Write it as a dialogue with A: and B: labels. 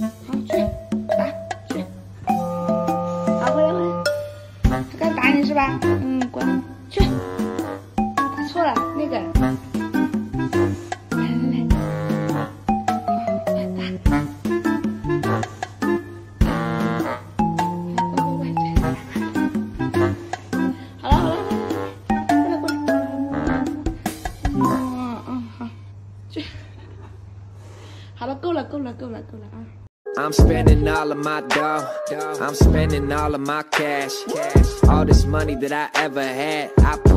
A: 好，去打去。好，回来回来。他刚打你是吧？嗯，乖，去。打错了，那个。来来来，来打。好了好了，过来过来。嗯嗯好，去。好了，够了够了够了够了啊！
B: I'm spending all of my dough. I'm spending all of my cash. All this money that I ever had, I put